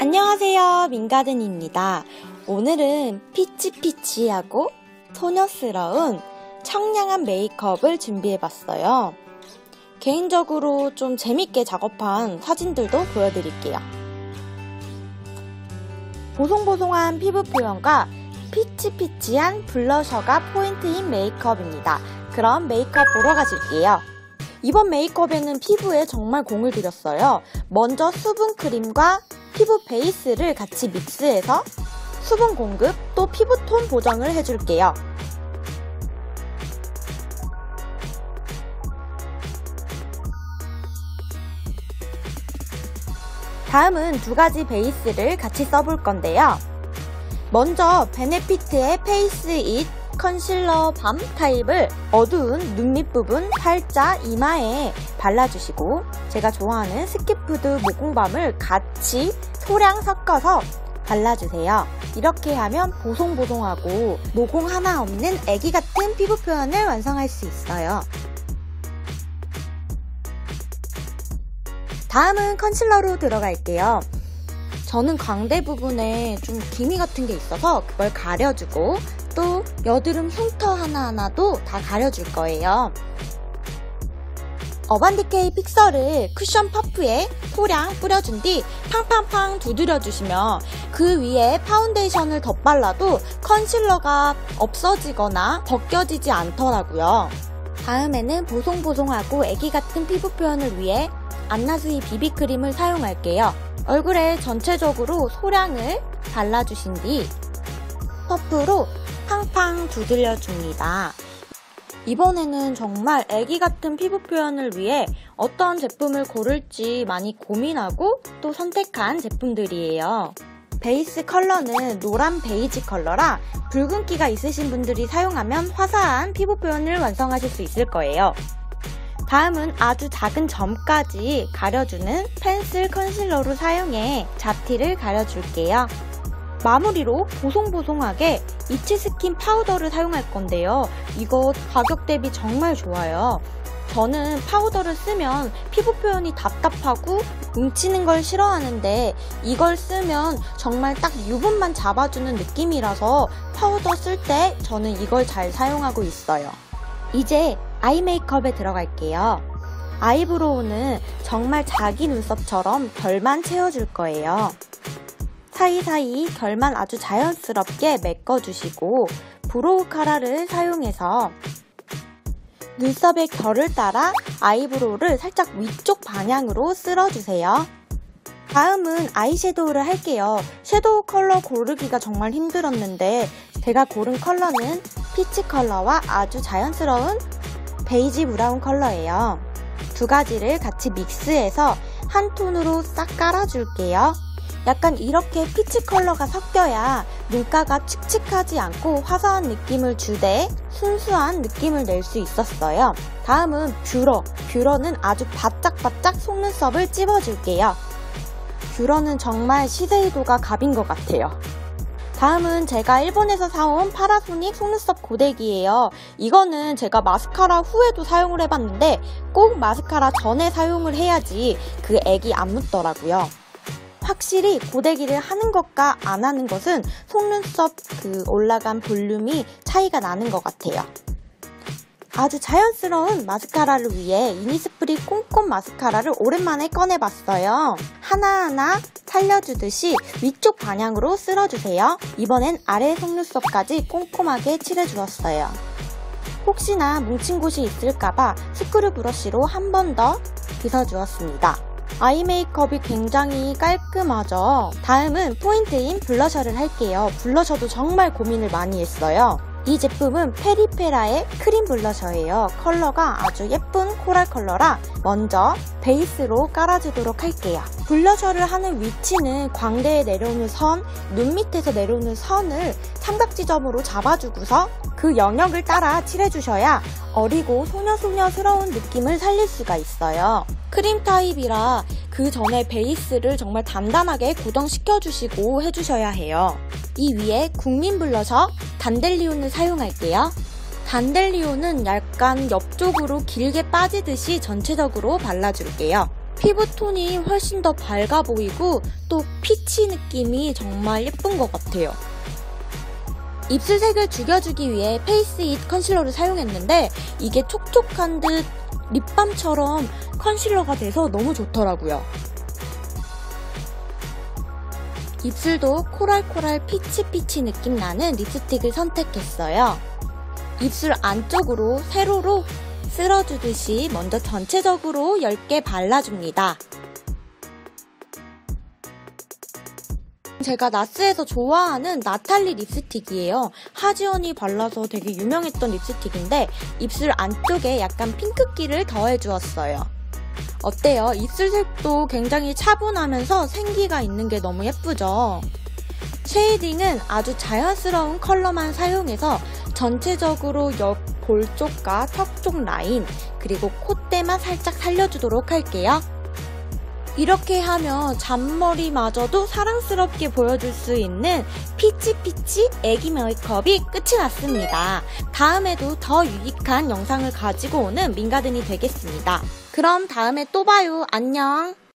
안녕하세요. 민가든입니다. 오늘은 피치피치하고 소녀스러운 청량한 메이크업을 준비해봤어요. 개인적으로 좀 재밌게 작업한 사진들도 보여드릴게요. 보송보송한 피부 표현과 피치피치한 블러셔가 포인트인 메이크업입니다. 그럼 메이크업 보러 가실게요. 이번 메이크업에는 피부에 정말 공을 들였어요. 먼저 수분크림과 피부 베이스를 같이 믹스해서 수분 공급 또 피부 톤 보정을 해줄게요. 다음은 두 가지 베이스를 같이 써볼 건데요. 먼저 베네피트의 paste 컨실러 balm 타입을 어두운 눈 밑 부분, 팔자, 이마에 발라주시고 제가 좋아하는 스킨푸드 모공밤을 같이 소량 섞어서 발라주세요. 이렇게 하면 보송보송하고 모공 하나 없는 애기 같은 피부 표현을 완성할 수 있어요. 다음은 컨실러로 들어갈게요. 저는 광대 부분에 좀 기미 같은 게 있어서 그걸 가려주고 또 여드름 흉터 하나하나도 다 가려줄 거예요. 어반디케이 픽서를 쿠션 퍼프에 소량 뿌려준 뒤 팡팡팡 두드려주시면 그 위에 파운데이션을 덧발라도 컨실러가 없어지거나 벗겨지지 않더라고요. 다음에는 보송보송하고 애기 같은 피부 표현을 위해 안나수이 비비크림을 사용할게요. 얼굴에 전체적으로 소량을 발라주신 뒤 퍼프로 팡팡 두들려 줍니다. 이번에는 정말 애기 같은 피부 표현을 위해 어떤 제품을 고를지 많이 고민하고 또 선택한 제품들이에요. 베이스 컬러는 노란 베이지 컬러라 붉은기가 있으신 분들이 사용하면 화사한 피부 표현을 완성하실 수 있을 거예요. 다음은 아주 작은 점까지 가려주는 펜슬 컨실러로 사용해 잡티를 가려줄게요. 마무리로 보송보송하게 잇츠스킨 파우더를 사용할 건데요. 이거 가격 대비 정말 좋아요. 저는 파우더를 쓰면 피부 표현이 답답하고 뭉치는 걸 싫어하는데 이걸 쓰면 정말 딱 유분만 잡아주는 느낌이라서 파우더 쓸 때 저는 이걸 잘 사용하고 있어요. 이제 아이 메이크업에 들어갈게요. 아이브로우는 정말 자기 눈썹처럼 결만 채워줄 거예요. 사이사이 결만 아주 자연스럽게 메꿔주시고 브로우 카라를 사용해서 눈썹의 결을 따라 아이브로우를 살짝 위쪽 방향으로 쓸어주세요. 다음은 아이섀도우를 할게요. 섀도우 컬러 고르기가 정말 힘들었는데 제가 고른 컬러는 peach 컬러와 아주 자연스러운 베이지 브라운 컬러예요. 두 가지를 같이 믹스해서 한 톤으로 싹 깔아줄게요. 약간 이렇게 peach 컬러가 섞여야 눈가가 칙칙하지 않고 화사한 느낌을 주되 순수한 느낌을 낼 수 있었어요. 다음은 뷰러. 뷰러는 아주 바짝바짝 속눈썹을 찝어줄게요. 뷰러는 정말 시세이도가 갑인 것 같아요. 다음은 제가 일본에서 사온 파나소닉 속눈썹 고데기예요. 이거는 제가 마스카라 후에도 사용을 해봤는데 꼭 마스카라 전에 사용을 해야지 그 액이 안 묻더라고요. 확실히 고데기를 하는 것과 안 하는 것은 속눈썹 그 올라간 볼륨이 차이가 나는 것 같아요. 아주 자연스러운 마스카라를 위해 이니스프리 꼼꼼 마스카라를 오랜만에 꺼내봤어요. 하나하나 살려주듯이 위쪽 방향으로 쓸어주세요. 이번엔 아래 속눈썹까지 꼼꼼하게 칠해주었어요. 혹시나 뭉친 곳이 있을까봐 스크류 브러쉬로 한 번 더 빗어주었습니다. 아이 메이크업이 굉장히 깔끔하죠. 다음은 포인트인 블러셔를 할게요. 블러셔도 정말 고민을 많이 했어요. 이 제품은 페리페라의 크림 블러셔예요. 컬러가 아주 예쁜 코랄 컬러라 먼저 베이스로 깔아주도록 할게요. 블러셔를 하는 위치는 광대에 내려오는 선, 눈 밑에서 내려오는 선을 삼각지점으로 잡아주고서 그 영역을 따라 칠해주셔야 어리고 소녀소녀스러운 느낌을 살릴 수가 있어요. 크림 타입이라 그 전에 베이스를 정말 단단하게 고정시켜 주시고 해주셔야 해요. 이 위에 국민 블러셔 단델리온을 사용할게요. 단델리온은 약간 옆쪽으로 길게 빠지듯이 전체적으로 발라줄게요. 피부톤이 훨씬 더 밝아 보이고 또 peach 느낌이 정말 예쁜 것 같아요. 입술색을 죽여주기 위해 페이스 잇 컨실러를 사용했는데 이게 촉촉한 듯 립밤처럼 컨실러가 돼서 너무 좋더라고요. 입술도 코랄코랄 peach peach 느낌 나는 립스틱을 선택했어요. 입술 안쪽으로 세로로 쓸어주듯이 먼저 전체적으로 10개 발라줍니다. 제가 나스에서 좋아하는 나탈리 립스틱이에요. 하지원이 발라서 되게 유명했던 립스틱인데 입술 안쪽에 약간 핑크기를 더해주었어요. 어때요? 입술색도 굉장히 차분하면서 생기가 있는 게 너무 예쁘죠? 쉐이딩은 아주 자연스러운 컬러만 사용해서 전체적으로 옆 볼 쪽과 턱 쪽 라인 그리고 콧대만 살짝 살려주도록 할게요. 이렇게 하면 잔머리마저도 사랑스럽게 보여줄 수 있는 피치피치 애기 메이크업이 끝이 났습니다. 다음에도 더 유익한 영상을 가지고 오는 민가든이 되겠습니다. 그럼 다음에 또 봐요. 안녕.